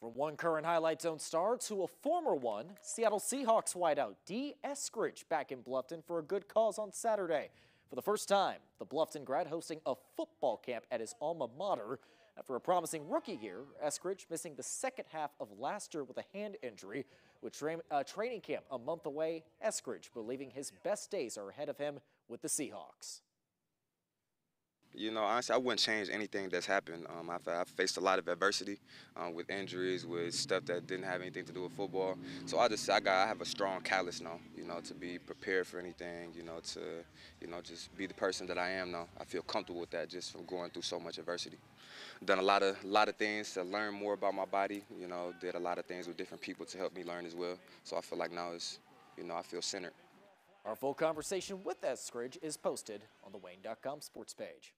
From one current Highlight Zone star to a former one, Seattle Seahawks wideout Dee Eskridge back in Bluffton for a good cause on Saturday. For the first time, the Bluffton grad hosting a football camp at his alma mater. After a promising rookie year, Eskridge missing the second half of last year with a hand injury. With tra uh, training camp a month away, Eskridge believing his best days are ahead of him with the Seahawks. You know, honestly, I wouldn't change anything that's happened. Um, I've, I've, faced a lot of adversity um, with injuries, with stuff that didn't have anything to do with football. So I just, I got, I have a strong callus now. You know, to be prepared for anything. You know, to, you know, just be the person that I am now. I feel comfortable with that just from going through so much adversity. Done a lot of, a lot of things to learn more about my body. You know, did a lot of things with different people to help me learn as well. So I feel like now it's, you know, I feel centered. Our full conversation with Eskridge is posted on the WANE.com sports page.